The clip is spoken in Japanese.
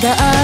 願